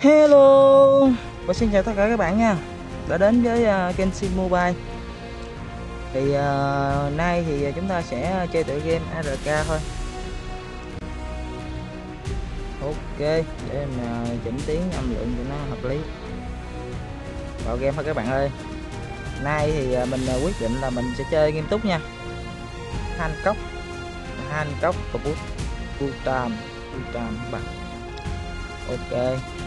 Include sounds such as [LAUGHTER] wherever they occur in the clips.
Hello. Và xin chào tất cả các bạn nha. Đã đến với uh, kênh Sim Mobile. Thì uh, nay thì ờ, chúng ta sẽ ờ, chơi tựa game ARK thôi. Ok để mà chỉnh tiếng âm lượng cho nó hợp lý. Vào game thôi các bạn ơi. Nay thì uh, mình uh, quyết định là mình sẽ chơi nghiêm túc nha. Hancock. Hancock và Bhutan Bhutan bạn ok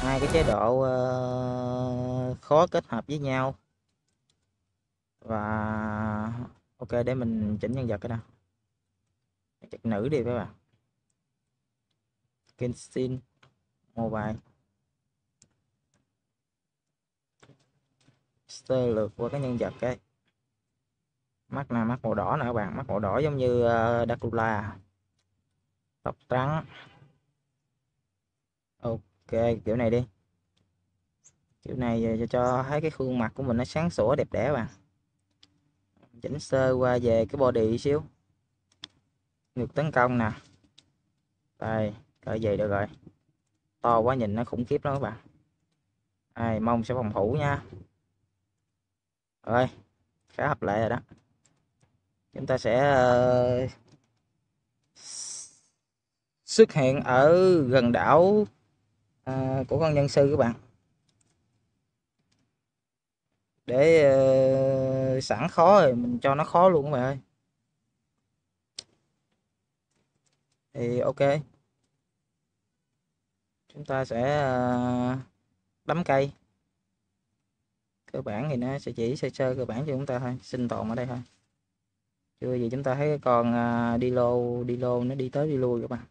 hai cái chế độ uh, khó kết hợp với nhau. Và ok để mình chỉnh nhân vật cái nào. Chặt nữ đi các bạn Kenshin Mobile. Sơ lược qua cái nhân vật cái. Mắt là mắt màu đỏ nè các bạn. Mắt màu đỏ giống như ờ, uh, Dracula tóc trắng ok kiểu này đi. Kiểu này ờ, cho, cho thấy cái khuôn mặt của mình nó sáng sủa đẹp đẽ bạn chỉnh sơ qua về cái body xíu. Ngược tấn công nè. Đây cỡ gì được rồi. To quá nhìn nó khủng khiếp lắm các bạn. Ai mong sẽ phòng thủ nha. Rồi khá hợp lệ rồi đó. Chúng ta sẽ uh, xuất hiện ở gần đảo à, của con nhân sư các bạn. Để uh, sẵn khó rồi mình cho nó khó luôn các bạn ơi. Thì ok. Chúng ta sẽ ờ, uh, đắm cây. Cơ bản thì nó sẽ chỉ sơ sơ cơ bản cho chúng ta thôi sinh tồn ở đây thôi. Chưa gì chúng ta thấy con uh, đi lô đi lô nó đi tới đi lui các bạn.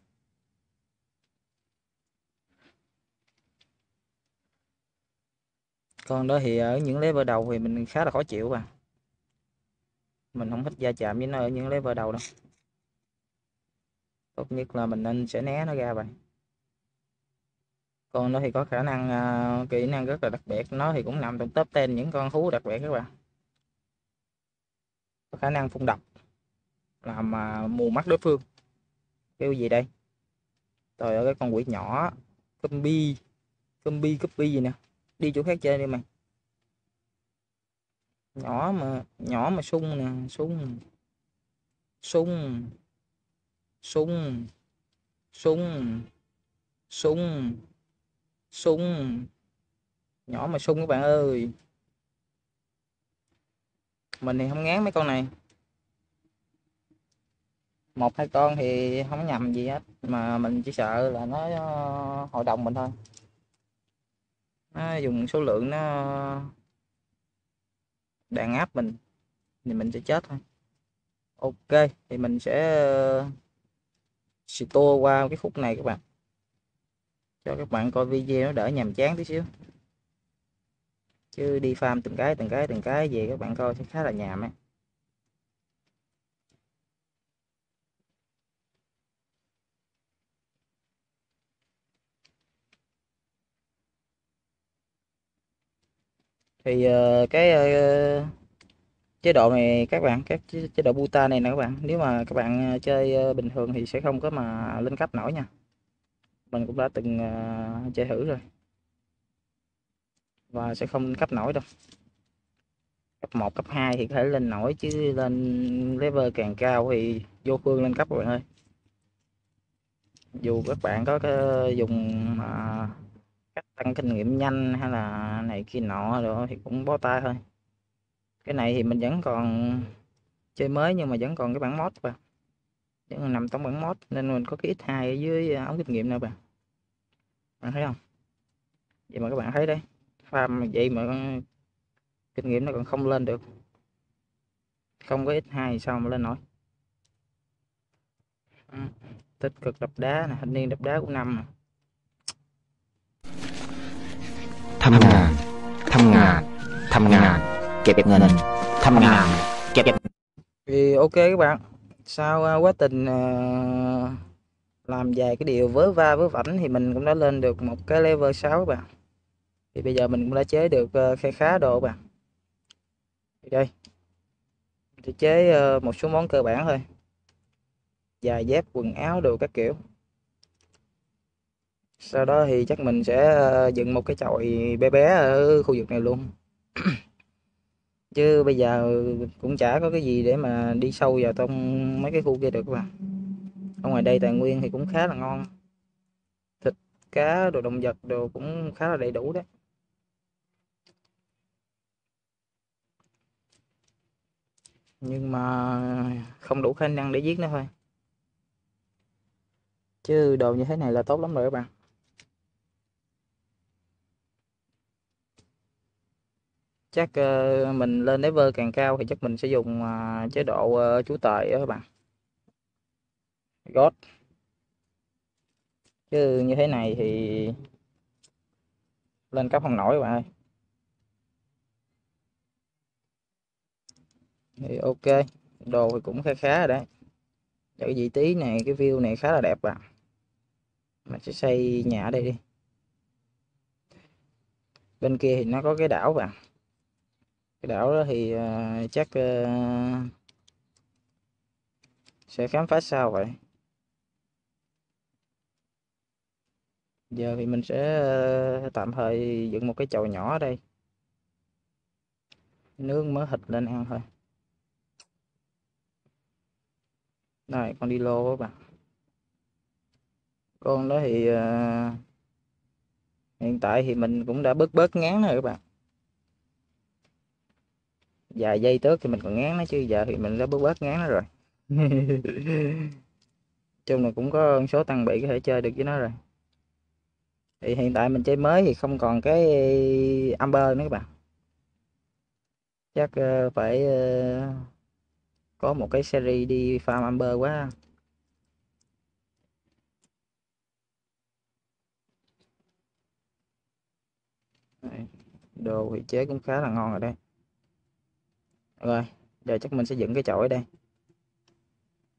Con đó thì ở những level đầu thì mình khá là khó chịu mà. Mình không thích gia chạm với nó ở những level đầu đâu. Tốt nhất là mình nên sẽ né nó ra vậy con đó thì có khả năng uh, kỹ năng rất là đặc biệt. Nó thì cũng nằm trong top ten những con thú đặc biệt các bạn. Có khả năng phun độc làm uh, mù mắt đối phương. Kêu gì đây? Rồi cái con quỷ nhỏ. Combi combi copy gì nè? Đi chỗ khác chơi đi mày. Nhỏ mà nhỏ mà sung nè, sung sung sung sung sung sung. Nhỏ mà sung các bạn ơi. Mình thì không ngán mấy con này. Một, hai con thì không nhầm gì hết, mà mình chỉ sợ là nó ờ, hội đồng mình thôi nó dùng số lượng nó đàn áp mình, thì mình sẽ chết thôi. Ok, thì mình sẽ ờ, sẽ tua qua cái khúc này các bạn. Cho các bạn coi video nó đỡ nhàm chán tí xíu. Chứ đi farm từng cái từng cái từng cái về các bạn coi sẽ khá là nhàm ấy. Thì uh, cái uh, chế độ này các bạn các chế độ buta này nè các bạn nếu mà các bạn ờ, chơi bình thường thì sẽ không có mà lên cấp nổi nha. Mình cũng đã từng uh, chơi thử rồi. Và sẽ không cấp nổi đâu. Cấp 1 cấp 2 thì có thể lên nổi chứ lên level càng cao thì vô phương lên cấp rồi bạn ơi. Dù các bạn có cái dùng uh, tăng kinh nghiệm nhanh hay là này kia nọ rồi thì cũng bó tay thôi. Cái này thì mình vẫn còn chơi mới nhưng mà vẫn còn cái bản mod và vẫn còn nằm trong bản mod nên mình có cái x2 ở dưới à, ống kinh nghiệm nữa bạn bạn thấy không? Vậy mà các bạn thấy đấy farm vậy mà kinh nghiệm nó còn không lên được. Không có x2 sao mà lên nổi? Tích cực đập đá này thanh niên đập đá cũng nằm năm thăm ngàn thăm ngàn thăm ngàn kẹp ngàn thăm ngàn kẹp thì ok các bạn. Sau quá trình uh, làm vài cái điều vớ va vớ vảnh thì mình cũng đã lên được một cái level 6 các bạn. Thì bây giờ mình cũng đã chế được uh, khá khá đồ các bạn. Thì đây. Thì chế uh, một số món cơ bản thôi. Giày dép quần áo đồ các kiểu sau đó thì chắc mình sẽ ờ, dựng một cái chòi bé bé ở khu vực này luôn. [CLEARS THROAT] Chứ bây giờ cũng chả có cái gì để mà đi sâu vào trong mấy cái khu kia được các bạn. Ở ngoài đây tài nguyên thì cũng khá là ngon. Thịt, cá đồ động vật đồ cũng khá là đầy đủ đấy. Nhưng mà không đủ khả năng để giết nó thôi. Chứ đồ như thế này là tốt lắm rồi các bạn. Chắc uh, mình lên level càng cao thì chắc mình sẽ dùng uh, chế độ uh, chú tệ đó các bạn. God. Chứ như thế này thì lên cấp không nổi các bạn ơi. Thì ok đồ thì cũng khá khá rồi đấy. Cái vị trí này cái view này khá là đẹp bạn. Mình sẽ xây nhà ở đây đi. Bên kia thì nó có cái đảo bạn cái đảo đó thì uh, chắc uh, sẽ khám phá sao vậy? Giờ thì mình sẽ uh, tạm thời dựng một cái chậu nhỏ ở đây. Nướng mớ thịt lên ăn thôi. Đây con đi lô các bạn con đó thì uh, hiện tại thì mình cũng đã bớt bớt ngán rồi các bạn vài giây trước thì mình còn ngán nó chứ giờ thì mình đã bớt bớt ngán nó rồi. [LAUGHS] Chung là cũng có số tăng bị có thể chơi được với nó rồi. Thì hiện tại mình chơi mới thì không còn cái amber nữa các bạn. Chắc uh, phải uh, có một cái series đi farm amber quá. Đồ thì chế cũng khá là ngon rồi đây rồi giờ chắc mình sẽ dựng cái chổi ở đây.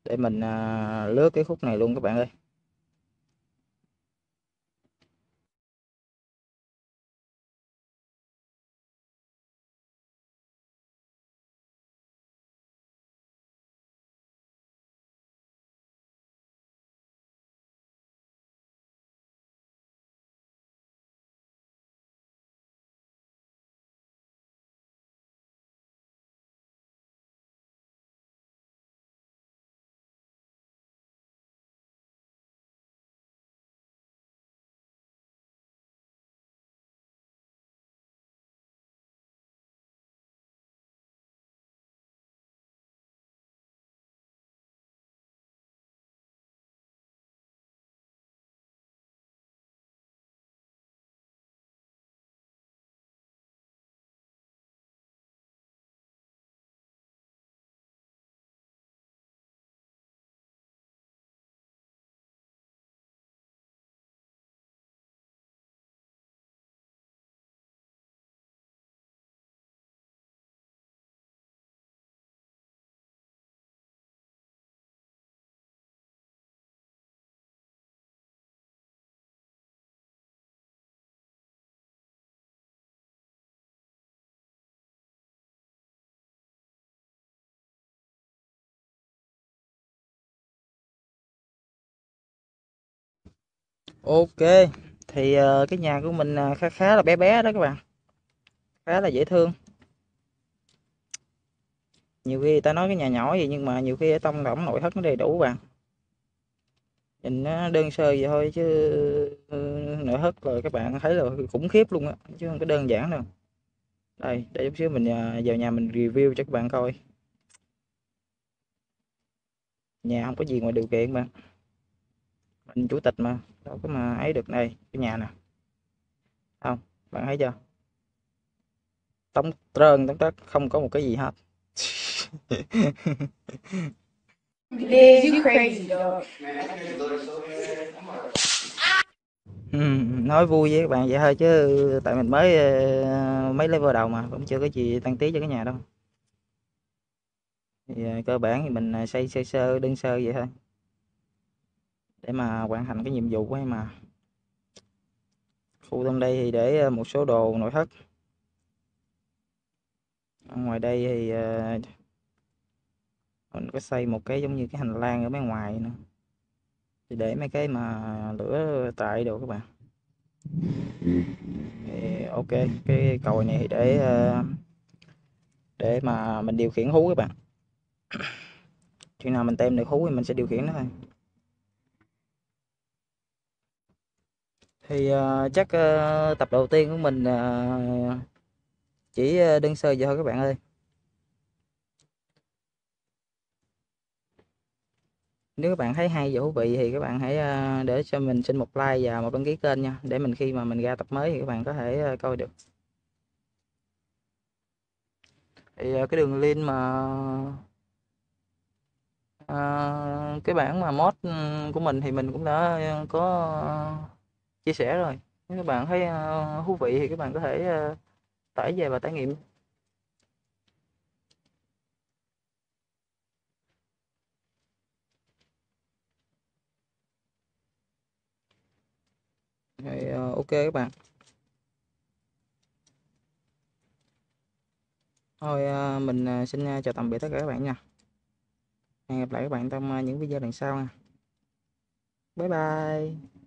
Để mình à, lướt cái khúc này luôn các bạn ơi. Ok, thì ờ, cái nhà của mình ờ, khá khá là bé bé đó các bạn. Khá là dễ thương. Nhiều khi ta nói cái nhà nhỏ gì nhưng mà nhiều khi ở trong động nội thất nó đầy đủ bạn. Nhìn nó đơn sơ vậy thôi chứ ờ, nội thất rồi các bạn thấy là khủng khiếp luôn á, chứ không có đơn giản đâu. Đây, để chút xíu mình vào nhà mình review cho các bạn coi. Nhà không có gì ngoài điều kiện mà mình chủ tịch mà đâu có mà ấy được đây cái nhà nè. Không bạn thấy chưa? Tống trơn tống tất không có một cái gì hết. [LAUGHS] Nói vui với các bạn vậy thôi chứ tại mình mới uh, mấy level đầu mà cũng chưa có gì tăng tí cho cái nhà đâu. Thì uh, cơ bản thì mình xây sơ sơ đơn sơ vậy thôi để mà hoàn thành cái nhiệm vụ ấy mà khu trong đây thì để ờ, một số đồ nội thất. Ở ngoài đây thì ờ, mình có xây một cái giống như cái hành lang ở bên ngoài nữa. Thì để mấy cái mà lửa tại đồ các bạn. Thì ok, cái còi này thì để ờ, để mà mình điều khiển hú các bạn. Khi nào mình tem được hú thì mình sẽ điều khiển nó thôi. Thì uh, chắc uh, tập đầu tiên của mình uh, chỉ đơn sơ vậy thôi các bạn ơi. Nếu các bạn thấy hay và thú vị thì các bạn hãy để cho mình xin một like và một đăng ký kênh nha. Để mình khi mà mình ra tập mới thì các bạn có thể coi được. Thì cái đường link mà à, cái bản mà mod ừ, của mình thì mình cũng đã có chia sẻ rồi. Nếu các bạn thấy uh, thú vị thì các bạn có thể uh, tải về và trải nghiệm. Rồi uh, ok các bạn. Thôi uh, mình uh, xin chào tạm biệt tất cả các bạn nha. Hẹn gặp lại các bạn trong uh, những video lần sau nha. Bye bye.